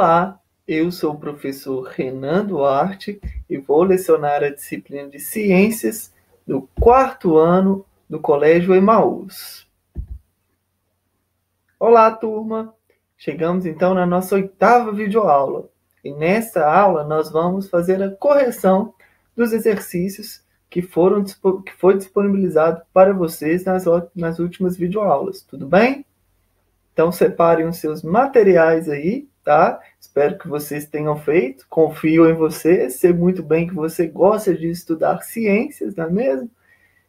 Olá, eu sou o professor Renan Duarte e vou lecionar a disciplina de Ciências do quarto ano do Colégio Emaús. Olá, turma! Chegamos então na nossa oitava videoaula e nesta aula nós vamos fazer a correção dos exercícios que foram que foi disponibilizado para vocês nas, nas últimas videoaulas, tudo bem? Então separem os seus materiais aí tá? Espero que vocês tenham feito. Confio em você, sei muito bem que você gosta de estudar ciências, não é mesmo?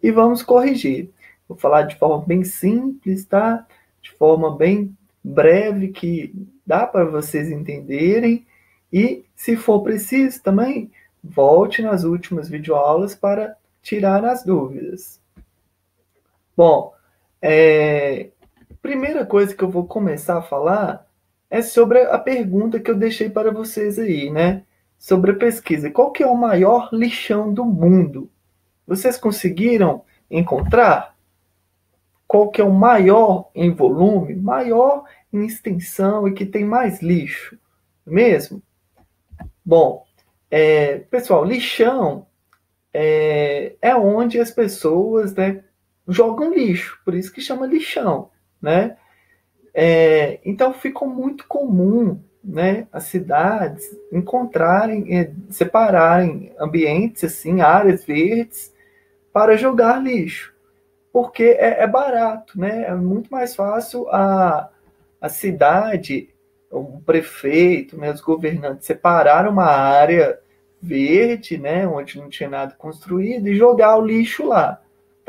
E vamos corrigir. Vou falar de forma bem simples, tá? De forma bem breve que dá para vocês entenderem. E se for preciso também, volte nas últimas videoaulas para tirar as dúvidas. Bom, é, primeira coisa que eu vou começar a falar é sobre a pergunta que eu deixei para vocês aí, né? Sobre a pesquisa. Qual que é o maior lixão do mundo? Vocês conseguiram encontrar? Qual que é o maior em volume, maior em extensão e que tem mais lixo? Mesmo? Bom, é, pessoal, lixão é, é onde as pessoas né, jogam lixo, por isso que chama lixão, né? É, então ficou muito comum né, as cidades encontrarem, é, separarem ambientes, assim, áreas verdes para jogar lixo, porque é, é, barato, né? É muito mais fácil a, a cidade, o prefeito, né, os governantes separar uma área verde, né, onde não tinha nada construído e jogar o lixo lá,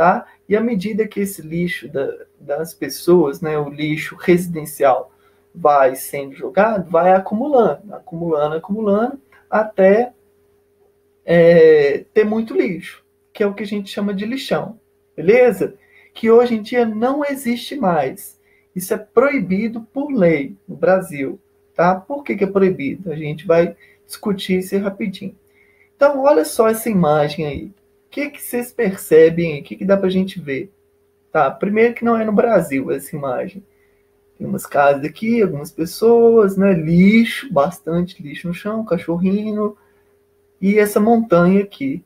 tá? E à medida que esse lixo da, das pessoas, né, o lixo residencial, vai sendo jogado, vai acumulando, acumulando, acumulando, até é, ter muito lixo, que é o que a gente chama de lixão, beleza? Que hoje em dia não existe mais. Isso é proibido por lei no Brasil, tá? Por que, que é proibido? A gente vai discutir isso rapidinho. Então, olha só essa imagem aí. Que, que vocês percebem? O que, que dá para a gente ver? Tá, primeiro que não é no Brasil essa imagem. Tem umas casas aqui, algumas pessoas, né? Lixo, bastante lixo no chão, cachorrinho. E essa montanha aqui,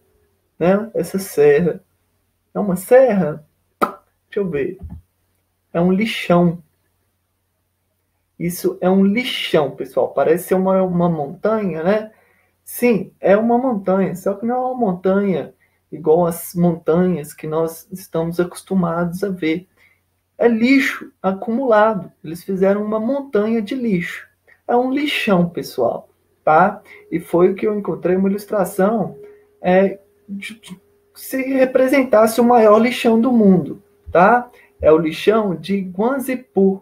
né? Essa serra. É uma serra? Deixa eu ver. É um lixão. Isso é um lixão, pessoal. Parece ser uma, uma montanha, né? Sim, é uma montanha, só que não é uma montanha igual as montanhas que nós estamos acostumados a ver. É lixo acumulado. Eles fizeram uma montanha de lixo. É um lixão, pessoal, tá? E foi o que eu encontrei uma ilustração é, de, de, se representasse o maior lixão do mundo, tá? É o lixão de Guanzipur,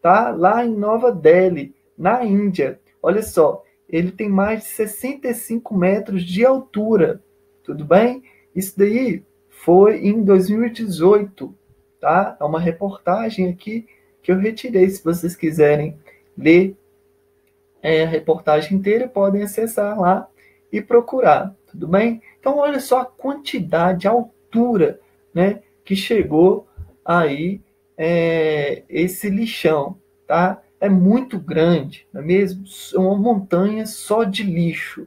tá? Lá em Nova Delhi, na Índia. Olha só, ele tem mais de 65 metros de altura, tudo bem? Isso daí foi em 2018, tá? É uma reportagem aqui que eu retirei. Se vocês quiserem ler é, a reportagem inteira, podem acessar lá e procurar, tudo bem? Então, olha só a quantidade, a altura, né, que chegou aí é, esse lixão, tá? É muito grande, não é mesmo? É uma montanha só de lixo.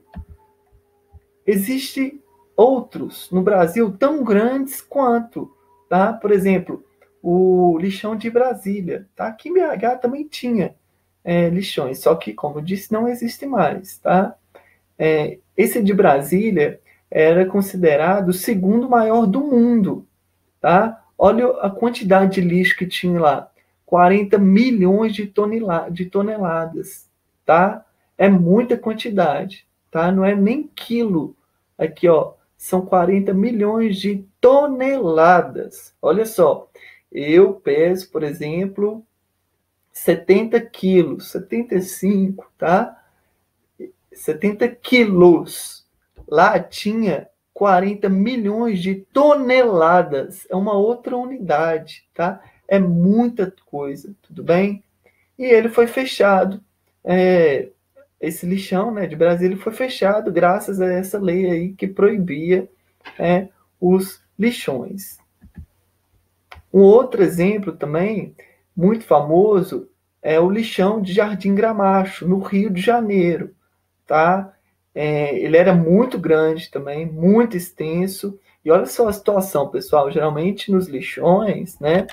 Existe outros no Brasil tão grandes quanto, tá? Por exemplo, o lixão de Brasília, tá? Aqui BH também tinha é, lixões, só que, como eu disse, não existe mais, tá? É, esse de Brasília era considerado o segundo maior do mundo, tá? Olha a quantidade de lixo que tinha lá, 40 milhões de, tonela de toneladas, tá? É muita quantidade, tá? Não é nem quilo. Aqui, ó, são 40 milhões de toneladas. Olha só, eu peso, por exemplo, 70 quilos, 75, tá? 70 quilos. Lá tinha 40 milhões de toneladas. É uma outra unidade, tá? É muita coisa, tudo bem? E ele foi fechado é, esse lixão né, de Brasília foi fechado graças a essa lei aí que proibia é, os lixões. Um outro exemplo também muito famoso é o lixão de Jardim Gramacho, no Rio de Janeiro, tá? É, ele era muito grande também, muito extenso. E olha só a situação, pessoal. Geralmente nos lixões, né?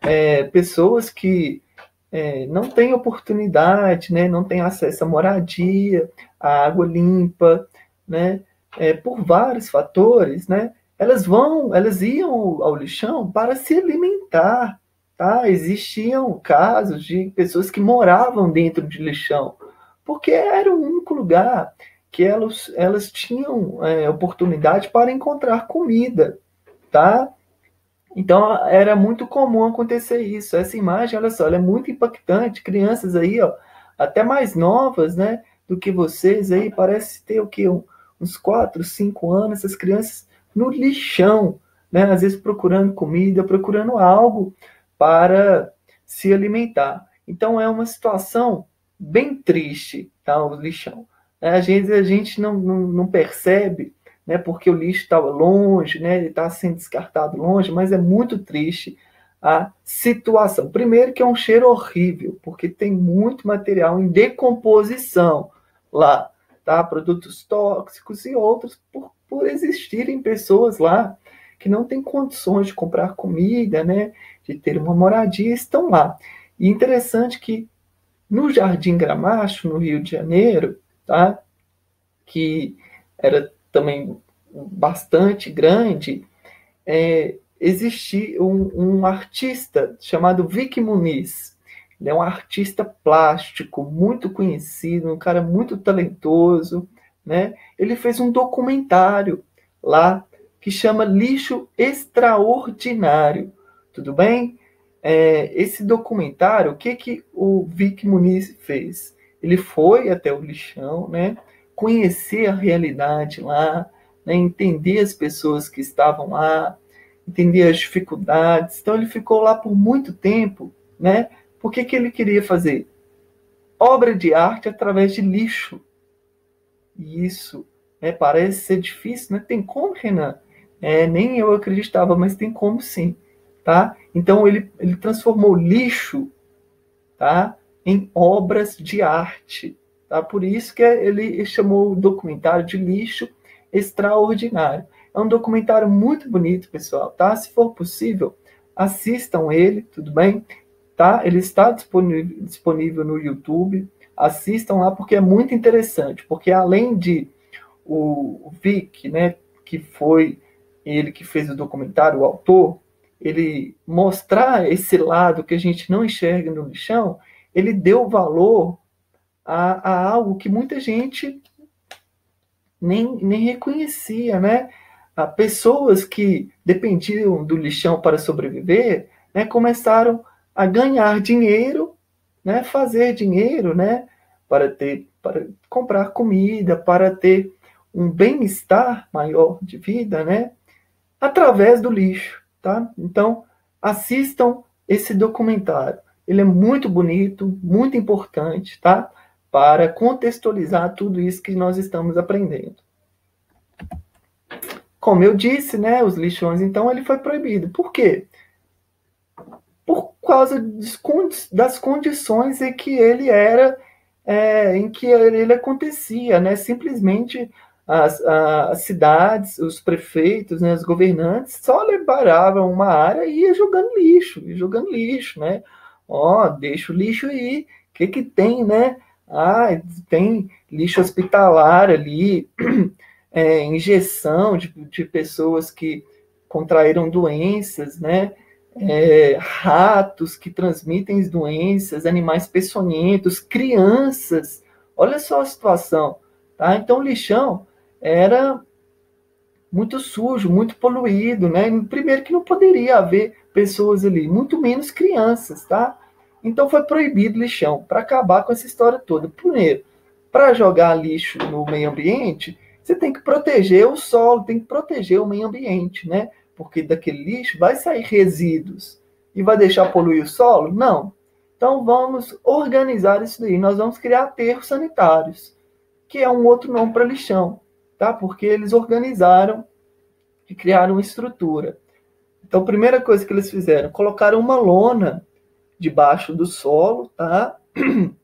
É, pessoas que é, não têm oportunidade, né? Não têm acesso à moradia, à água limpa, né? É, por vários fatores, né? Elas vão, elas iam ao lixão para se alimentar, tá? Existiam casos de pessoas que moravam dentro de lixão, porque era o único lugar que elas, elas tinham é, oportunidade para encontrar comida, tá? Então era muito comum acontecer isso. Essa imagem, olha só, ela é muito impactante. Crianças aí, ó, até mais novas, né, do que vocês aí, parece ter o que uns 4, 5 anos, essas crianças no lixão, né, às vezes procurando comida, procurando algo para se alimentar. Então é uma situação bem triste, tá, o lixão. Às vezes a gente não, não, não percebe, né, porque o lixo estava longe, né, ele está sendo descartado longe, mas é muito triste a situação. Primeiro que é um cheiro horrível, porque tem muito material em decomposição lá, tá? Produtos tóxicos e outros por, por existirem pessoas lá que não têm condições de comprar comida, né, de ter uma moradia, estão lá. E interessante que no Jardim Gramacho, no Rio de Janeiro, tá? que era também bastante grande, é, existia um, um, artista chamado Vic Muniz. Ele é um artista plástico muito conhecido, um cara muito talentoso. Né? Ele fez um documentário lá que chama Lixo Extraordinário. Tudo bem? É, esse documentário, o que, que o Vic Muniz fez? Ele foi até o lixão, né? Conhecer a realidade lá, né? entender as pessoas que estavam lá, entender as dificuldades. Então ele ficou lá por muito tempo, né? Por que, que ele queria fazer? Obra de arte através de lixo. E isso né, parece ser difícil, né? Tem como, Renan? É, nem eu acreditava, mas tem como sim, tá? Então ele, ele transformou lixo, tá? Em obras de arte. Tá? Por isso que ele chamou o documentário de lixo extraordinário. É um documentário muito bonito, pessoal, tá? Se for possível, assistam ele, tudo bem? Tá? Ele está disponível, disponível no YouTube. Assistam lá porque é muito interessante, porque além de o Vic, né, que foi ele que fez o documentário, o autor, ele mostrar esse lado que a gente não enxerga no lixão, ele deu valor a, a algo que muita gente nem, nem reconhecia, né? A pessoas que dependiam do lixão para sobreviver, né, começaram a ganhar dinheiro, né, fazer dinheiro, né, para ter, para comprar comida, para ter um bem-estar maior de vida, né, através do lixo, tá? Então, assistam esse documentário. Ele é muito bonito, muito importante, tá? Para contextualizar tudo isso que nós estamos aprendendo. Como eu disse, né, os lixões, então, ele foi proibido. Por quê? Por causa das condições em que ele era, é, em que ele acontecia, né? Simplesmente as, as cidades, os prefeitos, né, os governantes só liberavam uma área e ia jogando lixo, ia jogando lixo, né? Ó, deixa o lixo aí, o que que tem, né? Ah, tem lixo hospitalar ali, é, injeção de, de pessoas que contraíram doenças, né? É, ratos que transmitem doenças, animais peçonhentos, crianças. Olha só a situação, tá? Então o lixão era muito sujo, muito poluído, né? Primeiro que não poderia haver pessoas ali, muito menos crianças, tá? Então foi proibido lixão para acabar com essa história toda. Primeiro, para jogar lixo no meio ambiente, você tem que proteger o solo, tem que proteger o meio ambiente, né? Porque daquele lixo vai sair resíduos e vai deixar poluir o solo? Não. Então vamos organizar isso daí. Nós vamos criar aterros sanitários, que é um outro nome para lixão, tá? Porque eles organizaram e criaram uma estrutura. Então, a primeira coisa que eles fizeram, colocaram uma lona debaixo do solo, tá?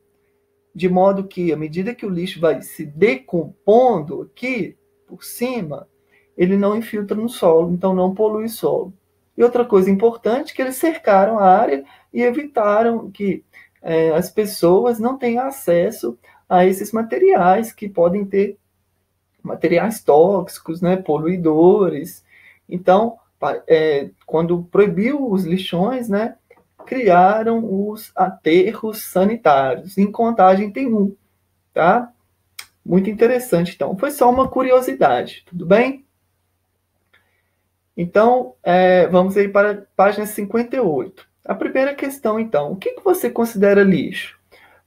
De modo que, à medida que o lixo vai se decompondo aqui por cima, ele não infiltra no solo, então não polui solo. E outra coisa importante, que eles cercaram a área e evitaram que é, as pessoas não tenham acesso a esses materiais que podem ter materiais tóxicos, né, poluidores. Então, é, quando proibiu os lixões, né, criaram os aterros sanitários. Em contagem tem um, tá? Muito interessante. Então, foi só uma curiosidade, tudo bem? Então, é, vamos aí para a página 58. A primeira questão, então, o que, que você considera lixo?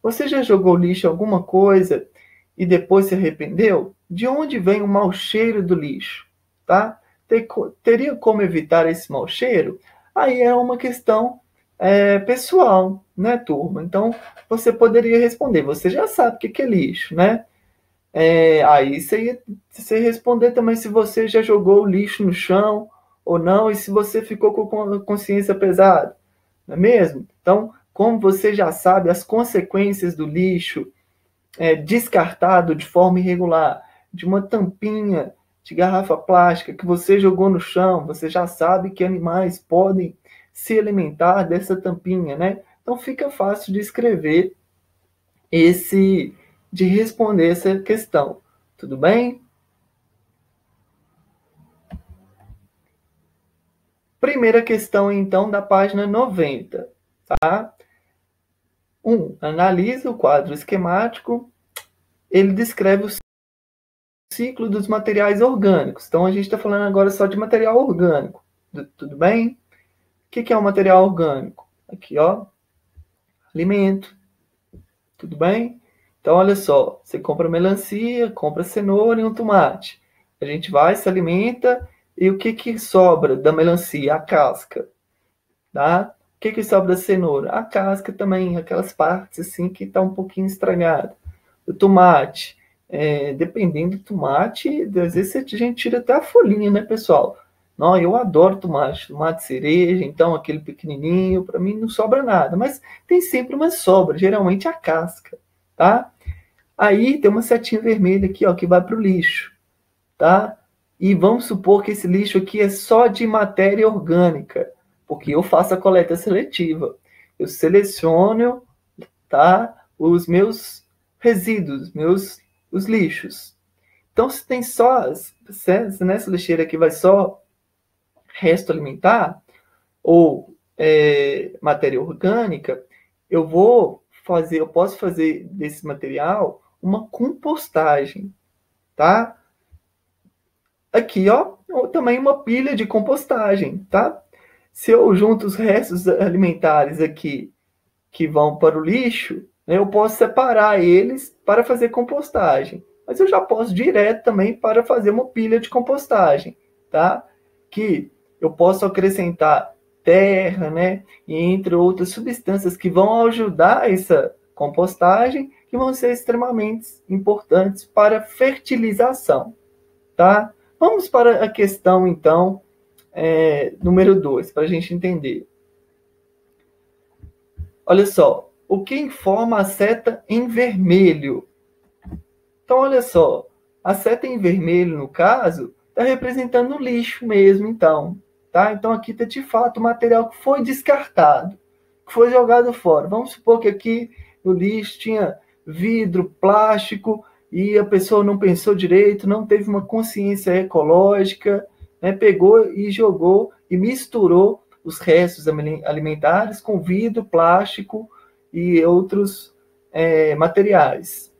Você já jogou lixo alguma coisa e depois se arrependeu? De onde vem o mau cheiro do lixo? Tá? Teria como evitar esse mau cheiro? Aí é uma questão é, pessoal, né, turma? Então, você poderia responder, você já sabe o que é lixo, né? É, aí você ia você responder também se você já jogou o lixo no chão ou não, e se você ficou com a consciência pesada, não é mesmo? Então, como você já sabe as consequências do lixo é, descartado de forma irregular, de uma tampinha de garrafa plástica que você jogou no chão, você já sabe que animais podem se alimentar dessa tampinha, né? Então fica fácil de escrever esse, de responder essa questão. Tudo bem? Primeira questão, então, da página 90, tá? 1. Um, analisa o quadro esquemático. Ele descreve o ciclo dos materiais orgânicos. Então, a gente está falando agora só de material orgânico. Tudo bem? Que, que é um material orgânico? Aqui, ó. Alimento. Tudo bem? Então, olha só. Você compra melancia, compra cenoura e um tomate. A gente vai, se alimenta e o que, que sobra da melancia? A casca. Tá? O que, que sobra da cenoura? A casca também, aquelas partes assim que está um pouquinho estragada. O tomate. É, dependendo do tomate, às vezes a gente tira até a folhinha, né, pessoal? Não, eu adoro tomate, tomate cereja, então aquele pequenininho, para mim não sobra nada, mas tem sempre uma sobra, geralmente a casca, tá? Aí tem uma setinha vermelha aqui, ó, que vai para o lixo, tá? E vamos supor que esse lixo aqui é só de matéria orgânica, porque eu faço a coleta seletiva. Eu seleciono, tá? Os meus resíduos, meus os lixos. Então, se tem só, se nessa lixeira aqui vai só resto alimentar ou é, matéria orgânica, eu vou fazer, eu posso fazer desse material uma compostagem, tá? Aqui, ó, também uma pilha de compostagem, tá? Se eu junto os restos alimentares aqui que vão para o lixo, né, eu posso separar eles para fazer compostagem. Mas eu já posso direto também para fazer uma pilha de compostagem, tá? Que eu posso acrescentar terra, né? E entre outras substâncias que vão ajudar essa compostagem, que vão ser extremamente importantes para fertilização, tá? Vamos para a questão, então, é, número 2, para a gente entender. Olha só, o que informa a seta em vermelho? Então, olha só, a seta em vermelho, no caso, está representando o lixo mesmo, então. Tá? Então aqui está de fato material que foi descartado, que foi jogado fora. Vamos supor que aqui no lixo tinha vidro, plástico, e a pessoa não pensou direito, não teve uma consciência ecológica, né? pegou e jogou e misturou os restos alimentares com vidro, plástico e outros é, materiais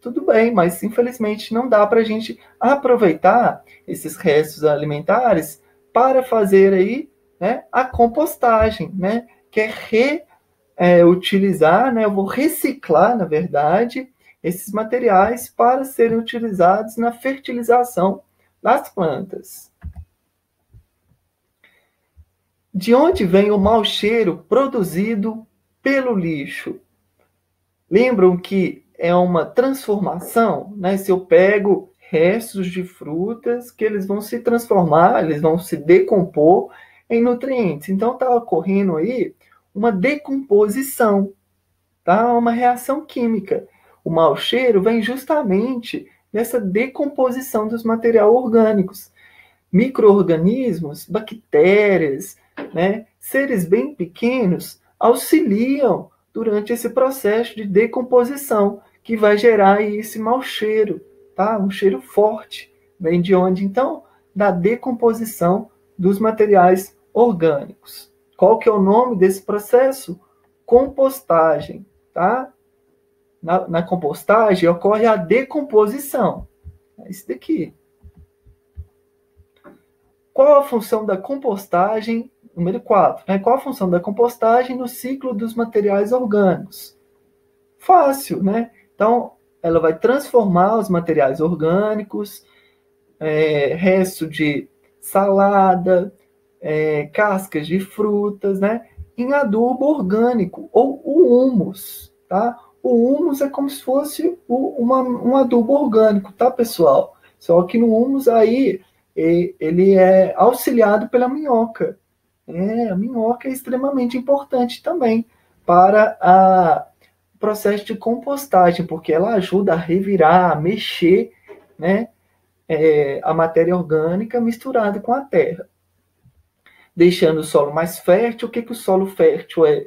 tudo bem, mas infelizmente não dá para a gente aproveitar esses restos alimentares para fazer aí né, a compostagem, né, que é reutilizar, é, né, eu vou reciclar, na verdade, esses materiais para serem utilizados na fertilização das plantas. De onde vem o mau cheiro produzido pelo lixo? Lembram que é uma transformação, né? Se eu pego restos de frutas que eles vão se transformar, eles vão se decompor em nutrientes. Então está ocorrendo aí uma decomposição, tá? Uma reação química. O mau cheiro vem justamente dessa decomposição dos materiais orgânicos. Microorganismos, bactérias, né, seres bem pequenos auxiliam durante esse processo de decomposição que vai gerar esse mau cheiro, tá? Um cheiro forte. Vem de onde então? Da decomposição dos materiais orgânicos. Qual que é o nome desse processo? Compostagem, tá? Na, na compostagem ocorre a decomposição. É isso daqui. Qual a função da compostagem? Número 4. Né? Qual a função da compostagem no ciclo dos materiais orgânicos? Fácil, né? Então, ela vai transformar os materiais orgânicos, é, resto de salada, é, cascas de frutas, né, em adubo orgânico ou o humus, tá? O humus é como se fosse o, uma, um adubo orgânico, tá, pessoal? Só que no humus aí ele é auxiliado pela minhoca. É, a minhoca é extremamente importante também para a processo de compostagem, porque ela ajuda a revirar, a mexer, né, é, a matéria orgânica misturada com a terra, deixando o solo mais fértil. O que, que o solo fértil é?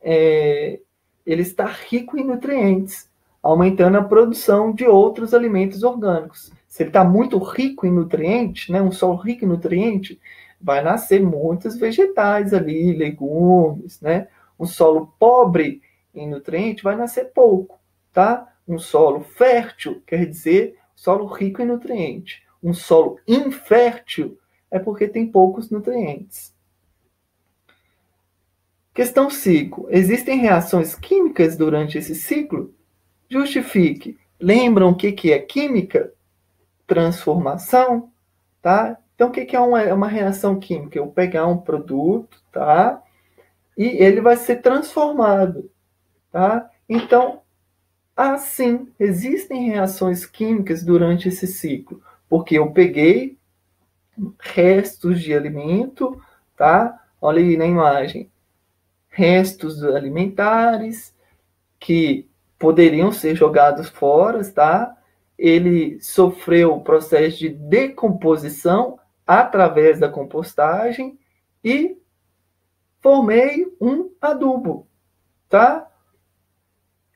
é? Ele está rico em nutrientes, aumentando a produção de outros alimentos orgânicos. Se ele está muito rico em nutrientes, né, um solo rico em nutrientes, vai nascer muitos vegetais ali, legumes, né? Um solo pobre em nutrientes vai nascer pouco, tá? Um solo fértil quer dizer solo rico em nutrientes. Um solo infértil é porque tem poucos nutrientes. Questão 5. Existem reações químicas durante esse ciclo? Justifique. Lembram o que, que é química? Transformação, tá? Então, o que, que é uma, uma reação química? Eu pegar um produto, tá? E ele vai ser transformado, tá? Então, Assim, existem reações químicas durante esse ciclo, porque eu peguei restos de alimento, tá? Olha aí na imagem. Restos alimentares que poderiam ser jogados fora, tá? Ele sofreu o processo de decomposição através da compostagem e formei um adubo, tá?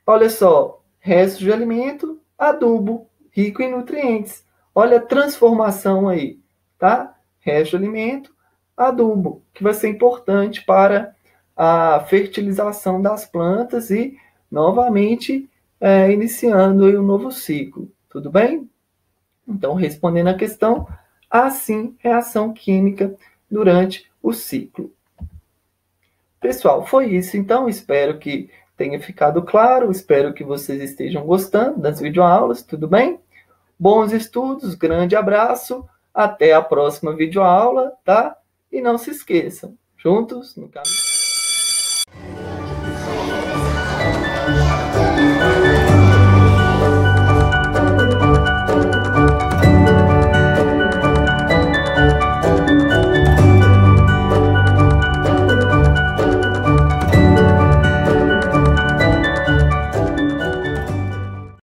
Olha só, restos de alimento, adubo, rico em nutrientes. Olha a transformação aí, tá? Resto de alimento, adubo, que vai ser importante para a fertilização das plantas e, novamente, é, iniciando um novo ciclo. Tudo bem? Então, respondendo à questão, assim reação química durante o ciclo. Pessoal, foi isso. Então, espero que tenha ficado claro. Espero que vocês estejam gostando das videoaulas, tudo bem? Bons estudos, grande abraço, até a próxima videoaula, tá? E não se esqueçam, juntos no caminho.